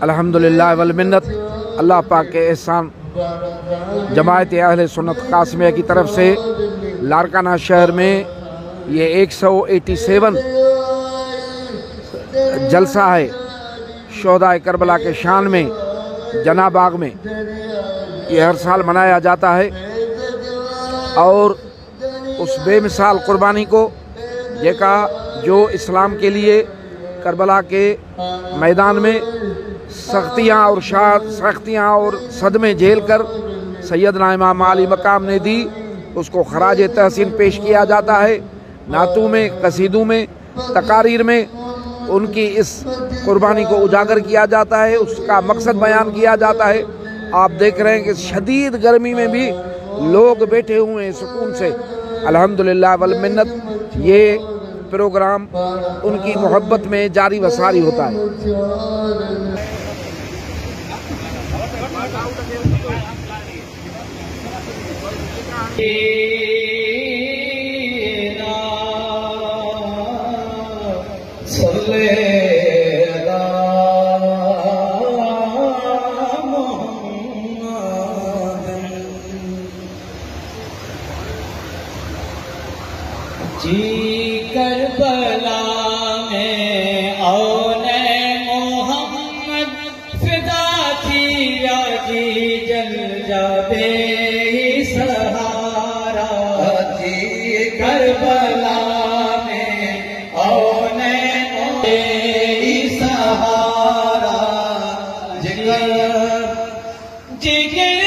الحمدللہ والمنت، اللہ پاک کے احسان، جماعت اہل سنت قاسمیہ کی طرف سے لارکانہ شہر میں یہ ایک سو ایٹی سیون جلسہ ہے۔ شہداء کربلا کے شان میں، جناب باغ میں یہ ہر سال منایا جاتا ہے۔ اور اس بے مثال قربانی کو جیکا جو اسلام کے لیے کربلا کے میدان میں سختیاں اور شاد سختیاں اور صدمے جھیل کر سیدنا امام علی مقام نے دی، اس کو خراج تحسین پیش کیا جاتا ہے۔ نعتوں میں، قصیدوں میں، تقاریر میں ان کی اس قربانی کو اجاگر کیا جاتا ہے، اس کا مقصد بیان کیا جاتا ہے۔ آپ دیکھ رہے ہیں کہ شدید گرمی میں بھی لوگ بیٹھے ہوئے ہیں سکون سے۔ الحمدللہ والمنت، یہ پروگرام ان کی محبت میں جاری و ساری ہوتا ہے۔ جی کربلا میں اونے محمد فدا تھی یا جی جل جابے سہارا جی کربلا میں اونے محمد سہارا جگر جگر